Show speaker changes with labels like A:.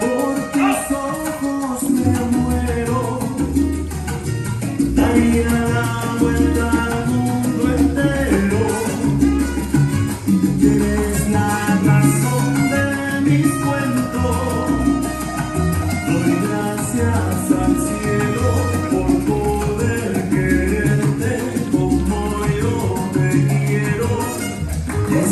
A: Por tus ojos me muero, daría la vuelta al mundo entero. eres la razón de mis cuentos, doy gracias.